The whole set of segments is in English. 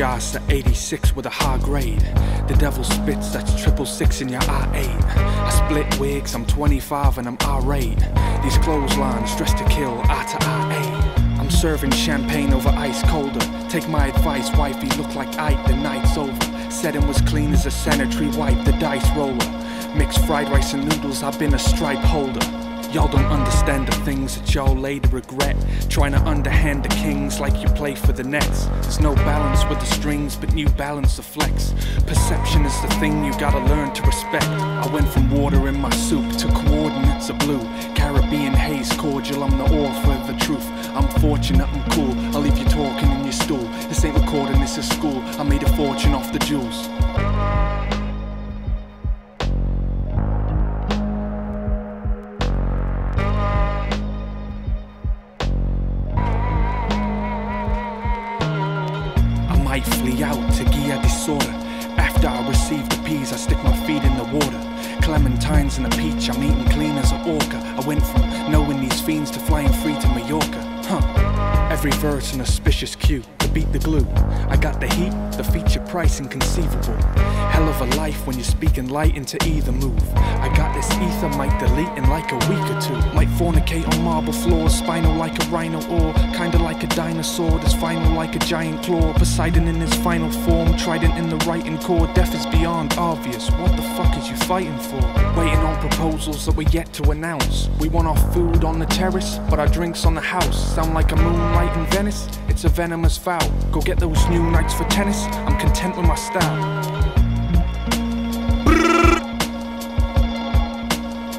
The 86 with a high grade. The devil spits, that's triple six in your I8. I split wigs, I'm 25 and I'm irate. These clotheslines, dressed to kill, eye to eye. I'm serving champagne over ice colder. Take my advice, wifey, look like Ike, the night's over. Setting was clean as a sanitary wipe, the dice roller. Mixed fried rice and noodles, I've been a stripe holder. Y'all don't understand the things that y'all later regret. Trying to underhand the kings like you play for the Nets. There's no balance with the strings, but new balance the flex. Perception is the thing you gotta learn to respect. I went from water in my soup to coordinates of blue. Caribbean haze cordial, I'm the author of the truth. I'm fortunate, I'm cool. I'll leave you talking in your stool. This ain't recording, this is school. I made a fortune off the jewels. Out to Guia disorder. After I receive the peas, I stick my feet in the water. Clementines and a peach, I'm eating clean as an orca. I went from knowing these fiends to flying free to Mallorca. Huh. Every verse an auspicious cue beat the glue. I got the heat, the feature price inconceivable. Hell of a life when you're speaking light into either move. I got this ether, might delete in like a week or two. Might fornicate on marble floors, spinal like a rhino or kinda like a dinosaur. That's final like a giant claw. Poseidon in his final form, trident in the writing core. Death is beyond obvious. What the fuck is you fighting for? Waiting on proposals that we're yet to announce. We want our food on the terrace, but our drinks on the house. Sound like a moonlight in Venice? It's a venomous foul. Go get those new nights for tennis. I'm content with my style.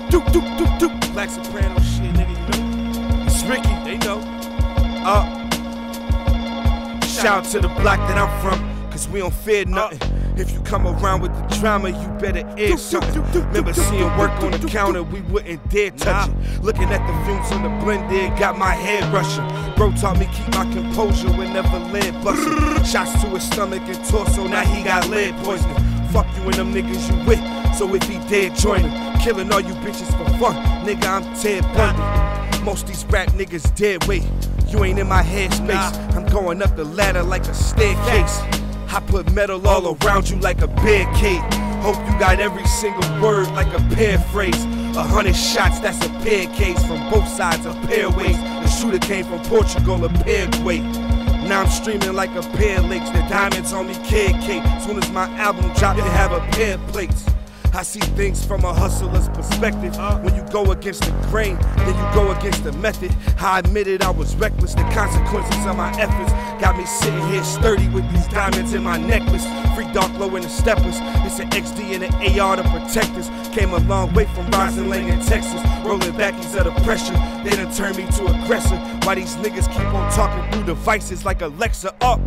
Doop, doop, doop, doop. Black Soprano shit, nigga, you know? It's Ricky, they know. Uh, shout out to the block that I'm from, cause we don't fear nothing. If you come around with the drama, you better air something. Remember seeing work on the counter, we wouldn't dare touch it. Looking at the fumes on the blender, got my head rushing. Bro taught me keep my composure whenever lead busting. Shots to his stomach and torso, now he got lead poisoning. Fuck you and them niggas you with, so if he dead, join him. Killing all you bitches for fun, nigga, I'm Ted Bundy. Most these rap niggas dead weight. You ain't in my headspace. I'm going up the ladder like a staircase. I put metal all around you like a barricade. Hope you got every single word like a paraphrase. A hundred shots, that's a pair case from both sides of pairways. The shooter came from Portugal or Paraguay. Now I'm streaming like a pair lakes. The diamonds on me, kid cake. Soon as my album drop, they have a pair plates. I see things from a hustler's perspective. When you go against the grain, then you go against the method. I admitted I was reckless. The consequences of my efforts got me sitting here sturdy with these diamonds in my necklace. Free Dark Low and the Steppers. It's an XD and an AR to protect us. Came a long way from Rising Lane in Texas. Rolling backies of the pressure. They done turned me to aggressor. Why these niggas keep on talking through devices like Alexa up?